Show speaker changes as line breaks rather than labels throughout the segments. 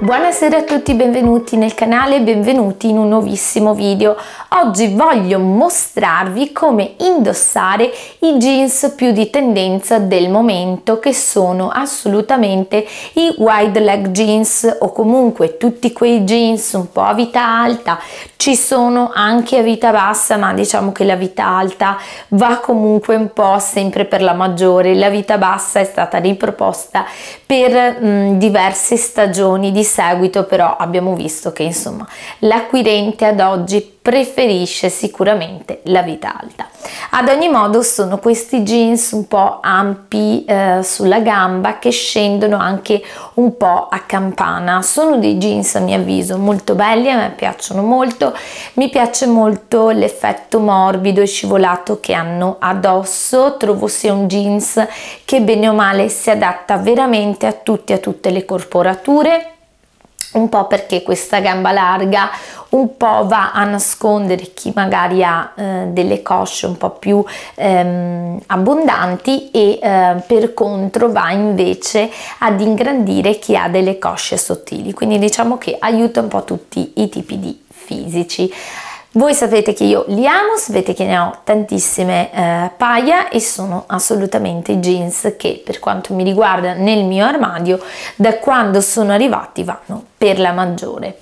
Buonasera a tutti, benvenuti nel canale benvenuti in un nuovissimo video. Oggi voglio mostrarvi come indossare i jeans più di tendenza del momento che sono assolutamente i wide leg jeans o comunque tutti quei jeans un po' a vita alta. Ci sono anche a vita bassa ma diciamo che la vita alta va comunque un po' sempre per la maggiore. La vita bassa è stata riproposta per mh, diverse stagioni di seguito però abbiamo visto che insomma l'acquirente ad oggi preferisce sicuramente la vita alta. Ad ogni modo sono questi jeans un po' ampi eh, sulla gamba che scendono anche un po' a campana. Sono dei jeans a mio avviso molto belli, a me piacciono molto. Mi piace molto l'effetto morbido e scivolato che hanno addosso. Trovo sia un jeans che bene o male si adatta veramente a tutti, a tutte le corporature un po' perché questa gamba larga un po' va a nascondere chi magari ha eh, delle cosce un po' più ehm, abbondanti e eh, per contro va invece ad ingrandire chi ha delle cosce sottili. Quindi diciamo che aiuta un po' tutti i tipi di fisici voi sapete che io li amo, sapete che ne ho tantissime eh, paia e sono assolutamente jeans che per quanto mi riguarda nel mio armadio da quando sono arrivati vanno per la maggiore.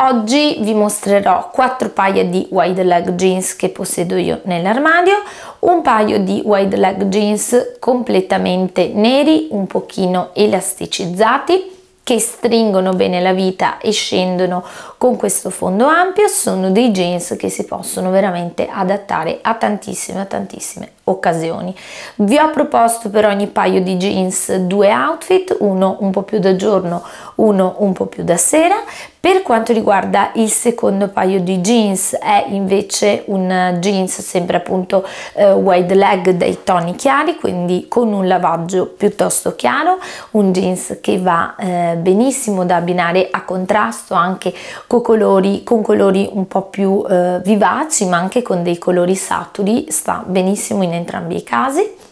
Oggi vi mostrerò quattro paia di wide leg jeans che possedo io nell'armadio, un paio di wide leg jeans completamente neri, un pochino elasticizzati, che stringono bene la vita e scendono con questo fondo ampio sono dei jeans che si possono veramente adattare a tantissime tantissime occasioni. Vi ho proposto per ogni paio di jeans due outfit uno un po' più da giorno uno un po' più da sera. Per quanto riguarda il secondo paio di jeans è invece un jeans sempre appunto eh, wide leg dai toni chiari quindi con un lavaggio piuttosto chiaro un jeans che va eh, benissimo da abbinare a contrasto anche con colori, con colori un po' più eh, vivaci ma anche con dei colori saturi sta benissimo in entrambi i casi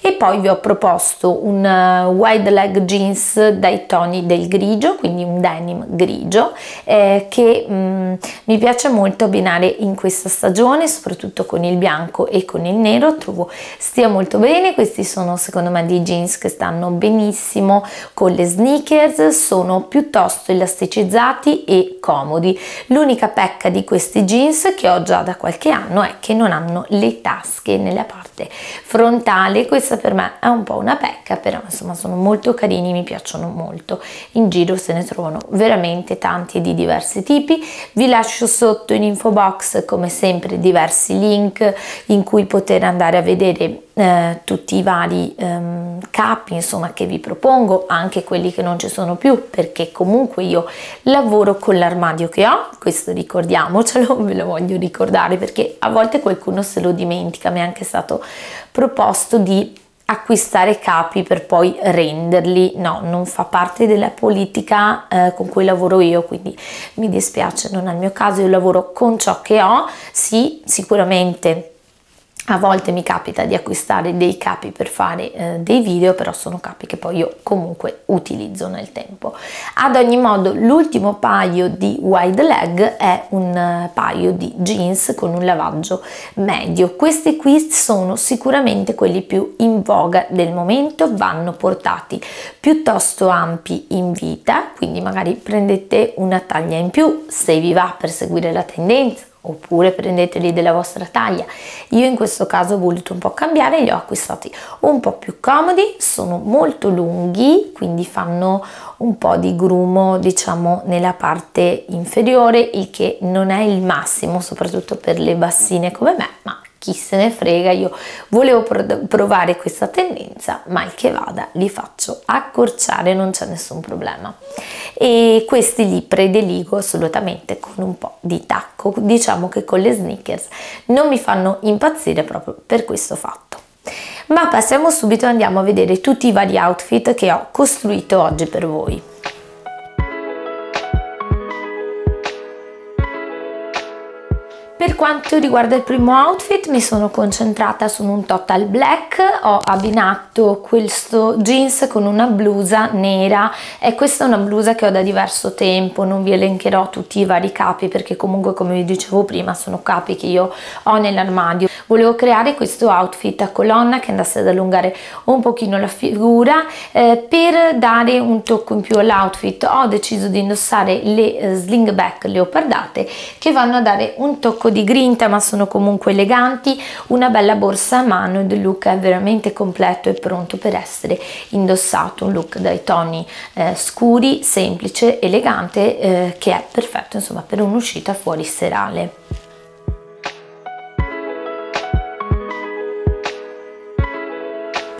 e poi vi ho proposto un uh, wide leg jeans dai toni del grigio quindi un denim grigio eh, che mm, mi piace molto abbinare in questa stagione soprattutto con il bianco e con il nero. Trovo stia molto bene. Questi sono secondo me dei jeans che stanno benissimo con le sneakers sono piuttosto elasticizzati e comodi. L'unica pecca di questi jeans che ho già da qualche anno è che non hanno le tasche nella parte frontale questo questa per me è un po' una pecca però insomma sono molto carini mi piacciono molto. In giro se ne trovano veramente tanti di diversi tipi. Vi lascio sotto in info box come sempre diversi link in cui poter andare a vedere eh, tutti i vari ehm, capi insomma che vi propongo anche quelli che non ci sono più perché comunque io lavoro con l'armadio che ho questo ricordiamocelo ve lo voglio ricordare perché a volte qualcuno se lo dimentica mi è anche stato proposto di acquistare capi per poi renderli. No non fa parte della politica eh, con cui lavoro io quindi mi dispiace non è il mio caso io lavoro con ciò che ho. Sì sicuramente a volte mi capita di acquistare dei capi per fare eh, dei video, però sono capi che poi io comunque utilizzo nel tempo. Ad ogni modo, l'ultimo paio di wide leg è un uh, paio di jeans con un lavaggio medio. Questi qui sono sicuramente quelli più in voga del momento, vanno portati piuttosto ampi in vita, quindi magari prendete una taglia in più se vi va per seguire la tendenza oppure prendeteli della vostra taglia. Io in questo caso ho voluto un po' cambiare li ho acquistati un po' più comodi sono molto lunghi quindi fanno un po' di grumo diciamo nella parte inferiore il che non è il massimo soprattutto per le bassine come me chi se ne frega, io volevo provare questa tendenza, ma il che vada li faccio accorciare, non c'è nessun problema. E questi li prediligo assolutamente con un po' di tacco, diciamo che con le sneakers non mi fanno impazzire proprio per questo fatto. Ma passiamo subito e andiamo a vedere tutti i vari outfit che ho costruito oggi per voi. Per quanto riguarda il primo outfit mi sono concentrata su un total black, ho abbinato questo jeans con una blusa nera. E questa è una blusa che ho da diverso tempo, non vi elencherò tutti i vari capi perché comunque come vi dicevo prima sono capi che io ho nell'armadio. Volevo creare questo outfit a colonna che andasse ad allungare un pochino la figura. Eh, per dare un tocco in più all'outfit ho deciso di indossare le eh, sling back leopardate che vanno a dare un tocco di grinta ma sono comunque eleganti, una bella borsa a mano il look è veramente completo e pronto per essere indossato, un look dai toni eh, scuri, semplice, elegante eh, che è perfetto insomma per un'uscita fuori serale.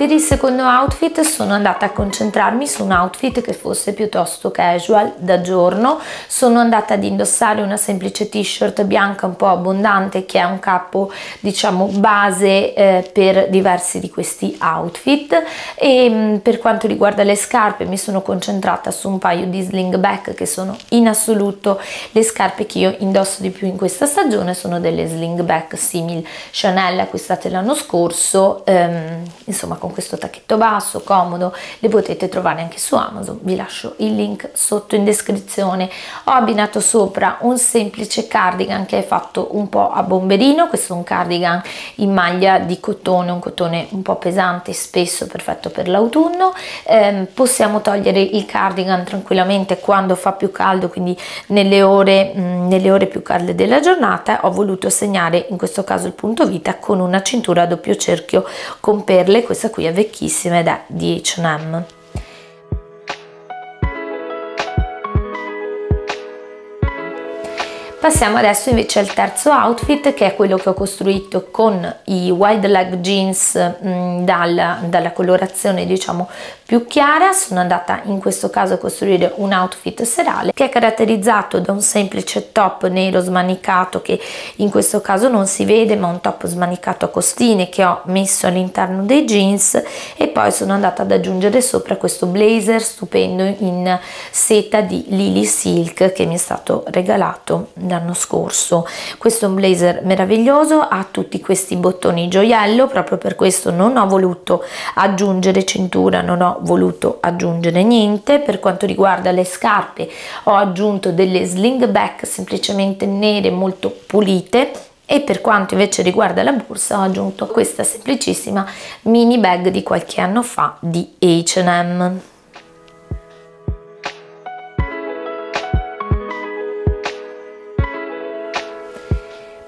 Per il secondo outfit sono andata a concentrarmi su un outfit che fosse piuttosto casual da giorno, sono andata ad indossare una semplice t-shirt bianca un po' abbondante che è un capo diciamo base eh, per diversi di questi outfit. E mh, mm, per quanto riguarda le scarpe mi sono concentrata su un paio di slingback che sono in assoluto le scarpe che io indosso di più in questa stagione. Sono delle slingback simil Chanel acquistate l'anno scorso ehm, insomma con con questo tacchetto basso, comodo, le potete trovare anche su Amazon, vi lascio il link sotto in descrizione. Ho abbinato sopra un semplice cardigan che è fatto un po' a bomberino, questo è un cardigan in maglia di cotone, un cotone un po' pesante, spesso, perfetto per l'autunno. Eh, possiamo togliere il cardigan tranquillamente quando fa più caldo, quindi nelle ore, mh, mm, nelle ore più calde della giornata. Ho voluto segnare in questo caso il punto vita con una cintura a doppio cerchio con perle, questa qui qui è vecchissima ed è di H&M Passiamo adesso invece al terzo outfit che è quello che ho costruito con i wide leg jeans mh, mm, dalla, dalla colorazione diciamo più chiara. Sono andata in questo caso a costruire un outfit serale che è caratterizzato da un semplice top nero smanicato che in questo caso non si vede ma un top smanicato a costine che ho messo all'interno dei jeans e poi sono andata ad aggiungere sopra questo blazer stupendo in seta di Lily Silk che mi è stato regalato l'anno scorso. Questo è un blazer meraviglioso, ha tutti questi bottoni gioiello, proprio per questo non ho voluto aggiungere cintura, non ho voluto aggiungere niente. Per quanto riguarda le scarpe ho aggiunto delle sling back semplicemente nere molto pulite e per quanto invece riguarda la borsa ho aggiunto questa semplicissima mini bag di qualche anno fa di H&M.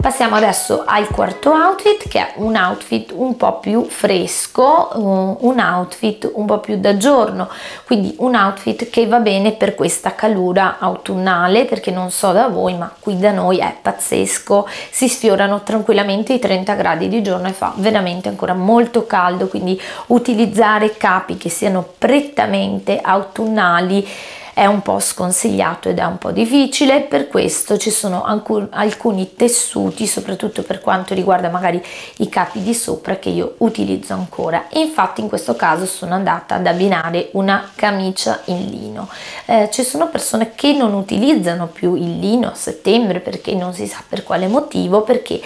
Passiamo adesso al quarto outfit che è un outfit un po' più fresco, un outfit un po' più da giorno, quindi un outfit che va bene per questa calura autunnale perché non so da voi ma qui da noi è pazzesco, si sfiorano tranquillamente i 30 gradi di giorno e fa veramente ancora molto caldo, quindi utilizzare capi che siano prettamente autunnali è un po' sconsigliato ed è un po' difficile, per questo ci sono alcuni tessuti, soprattutto per quanto riguarda magari i capi di sopra che io utilizzo ancora. Infatti in questo caso sono andata ad abbinare una camicia in lino. Eh, ci sono persone che non utilizzano più il lino a settembre perché non si sa per quale motivo, perché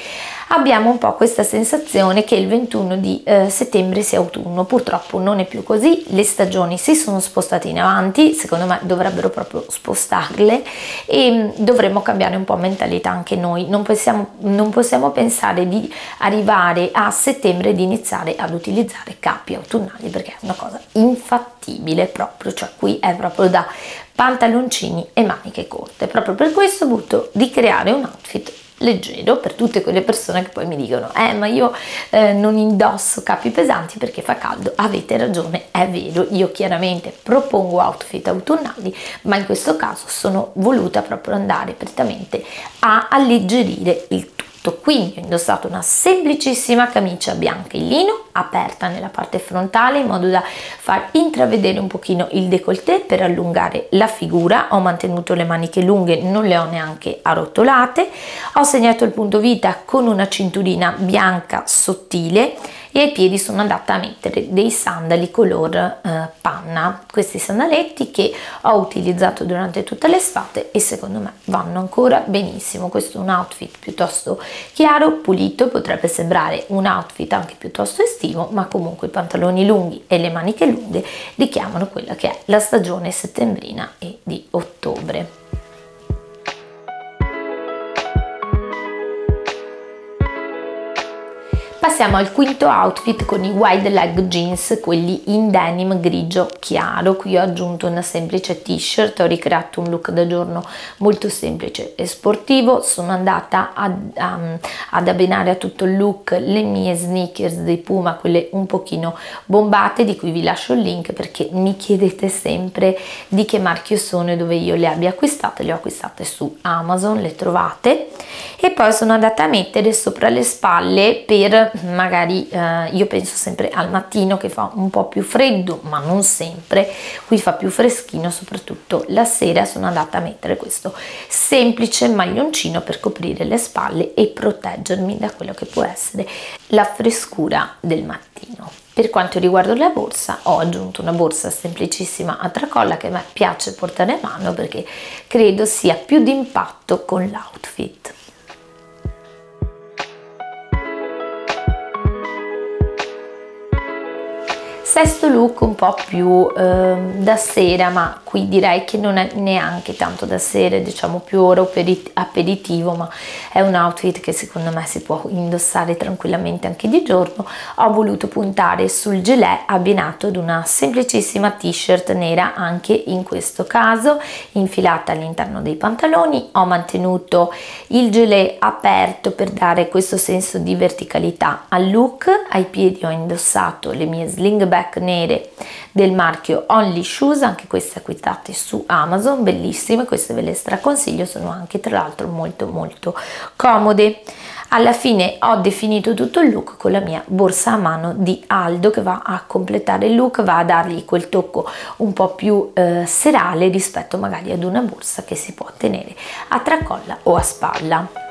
abbiamo un po' questa sensazione che il 21 di eh, settembre sia autunno. Purtroppo non è più così, le stagioni si sono spostate in avanti, secondo me dovrebbero proprio spostarle e mm, dovremmo cambiare un po' mentalità anche noi. Non possiamo, non possiamo pensare di arrivare a settembre e di iniziare ad utilizzare capi autunnali perché è una cosa infattibile proprio, cioè qui è proprio da pantaloncini e maniche corte. Proprio per questo ho di creare un outfit leggero per tutte quelle persone che poi mi dicono eh ma io eh, non indosso capi pesanti perché fa caldo. Avete ragione è vero io chiaramente propongo outfit autunnali ma in questo caso sono voluta proprio andare prettamente a alleggerire il tutto quindi ho indossato una semplicissima camicia bianca in lino aperta nella parte frontale in modo da far intravedere un pochino il décolleté per allungare la figura. Ho mantenuto le maniche lunghe non le ho neanche arrotolate. Ho segnato il punto vita con una cinturina bianca sottile e ai piedi sono andata a mettere dei sandali color eh, panna. Questi sandaletti che ho utilizzato durante tutta l'estate e secondo me vanno ancora benissimo. Questo è un outfit piuttosto chiaro pulito potrebbe sembrare un outfit anche piuttosto estivo ma comunque i pantaloni lunghi e le maniche lunghe richiamano quella che è la stagione settembrina e di ottobre Passiamo al quinto outfit con i wide leg jeans, quelli in denim grigio chiaro. Qui ho aggiunto una semplice t-shirt, ho ricreato un look da giorno molto semplice e sportivo. Sono andata ad, um, ad abbinare a tutto il look le mie sneakers di Puma, quelle un pochino bombate, di cui vi lascio il link perché mi chiedete sempre di che marchio sono e dove io le abbia acquistate. Le ho acquistate su Amazon, le trovate. E poi sono andata a mettere sopra le spalle per magari eh, io penso sempre al mattino che fa un po' più freddo ma non sempre. Qui fa più freschino soprattutto la sera sono andata a mettere questo semplice maglioncino per coprire le spalle e proteggermi da quello che può essere la frescura del mattino. Per quanto riguarda la borsa ho aggiunto una borsa semplicissima a tracolla che a me piace portare a mano perché credo sia più d'impatto con l'outfit sesto look un po' più eh, da sera ma qui direi che non è neanche tanto da sera diciamo più ora aperitivo ma è un outfit che secondo me si può indossare tranquillamente anche di giorno. Ho voluto puntare sul gilet abbinato ad una semplicissima t-shirt nera anche in questo caso infilata all'interno dei pantaloni. Ho mantenuto il gilet aperto per dare questo senso di verticalità al look. Ai piedi ho indossato le mie slingback black nere del marchio Only Shoes, anche queste acquistate su Amazon, bellissime, queste ve le straconsiglio, sono anche tra l'altro molto molto comode. Alla fine ho definito tutto il look con la mia borsa a mano di Aldo che va a completare il look, va a dargli quel tocco un po' più eh, serale rispetto magari ad una borsa che si può tenere a tracolla o a spalla.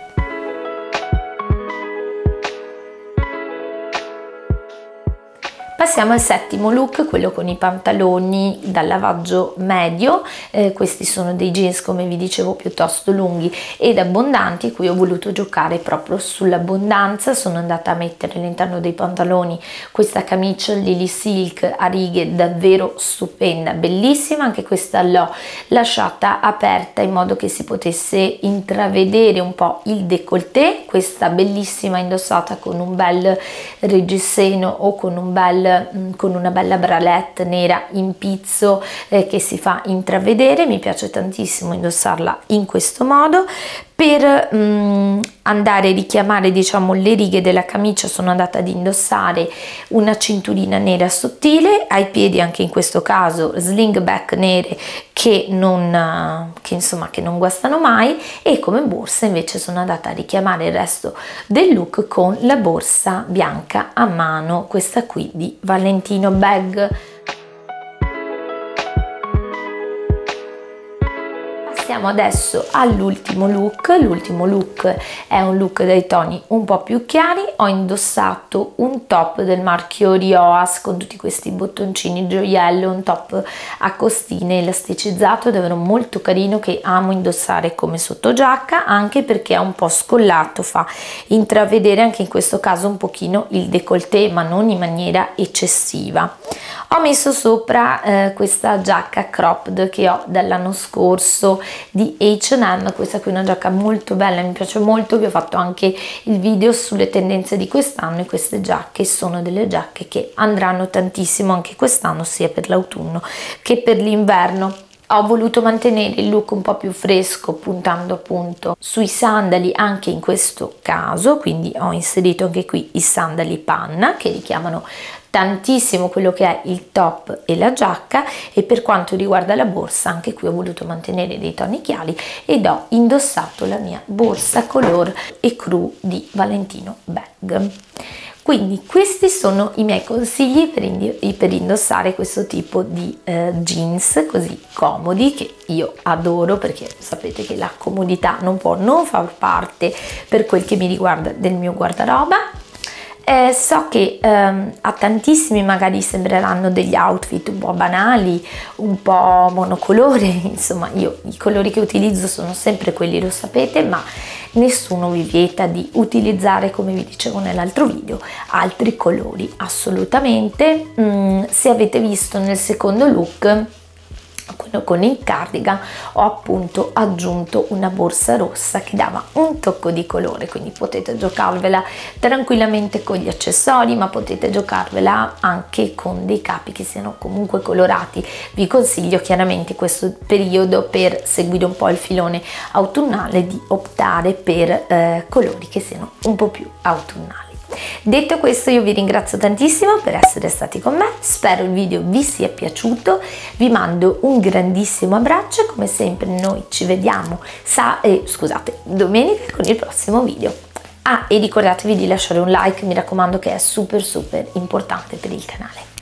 Passiamo al settimo look, quello con i pantaloni dal lavaggio medio, eh, questi sono dei jeans come vi dicevo piuttosto lunghi ed abbondanti, qui ho voluto giocare proprio sull'abbondanza, sono andata a mettere all'interno dei pantaloni questa camicia Lily Silk a righe davvero stupenda, bellissima, anche questa l'ho lasciata aperta in modo che si potesse intravedere un po' il décolleté, questa bellissima indossata con un bel reggiseno o con un bel Mm, con una bella bralette nera in pizzo eh, che si fa intravedere. Mi piace tantissimo indossarla in questo modo per um, andare a richiamare diciamo le righe della camicia sono andata ad indossare una cinturina nera sottile ai piedi anche in questo caso slingback nere che non, che, insomma, che non guastano mai e come borsa invece sono andata a richiamare il resto del look con la borsa bianca a mano questa qui di Valentino Bag Passiamo adesso all'ultimo look, l'ultimo look è un look dai toni un po' più chiari, ho indossato un top del marchio Rioas con tutti questi bottoncini gioiello, un top a costine elasticizzato davvero molto carino che amo indossare come sottogiacca anche perché è un po' scollato, fa intravedere anche in questo caso un pochino il décolleté ma non in maniera eccessiva. Ho messo sopra eh, questa giacca cropped che ho dall'anno scorso di H&M questa qui è una giacca molto bella mi piace molto vi ho fatto anche il video sulle tendenze di quest'anno e queste giacche sono delle giacche che andranno tantissimo anche quest'anno sia per l'autunno che per l'inverno. Ho voluto mantenere il look un po' più fresco puntando appunto sui sandali anche in questo caso quindi ho inserito anche qui i sandali panna che richiamano tantissimo quello che è il top e la giacca e per quanto riguarda la borsa anche qui ho voluto mantenere dei toni chiari ed ho indossato la mia borsa color e cru di Valentino Bag. Quindi questi sono i miei consigli per, per indossare questo tipo di eh, jeans così comodi che io adoro perché sapete che la comodità non può non far parte per quel che mi riguarda del mio guardaroba eh, so che ehm, a tantissimi magari sembreranno degli outfit un po' banali, un po' monocolore, insomma io i colori che utilizzo sono sempre quelli, lo sapete, ma nessuno vi vieta di utilizzare, come vi dicevo nell'altro video, altri colori assolutamente. Mm, se avete visto nel secondo look con il cardigan ho appunto aggiunto una borsa rossa che dava un tocco di colore quindi potete giocarvela tranquillamente con gli accessori ma potete giocarvela anche con dei capi che siano comunque colorati. Vi consiglio chiaramente questo periodo per seguire un po' il filone autunnale di optare per eh, colori che siano un po' più autunnali Detto questo io vi ringrazio tantissimo per essere stati con me, spero il video vi sia piaciuto, vi mando un grandissimo abbraccio e come sempre noi ci vediamo eh, scusate, domenica con il prossimo video. Ah, e ricordatevi di lasciare un like, mi raccomando che è super super importante per il canale.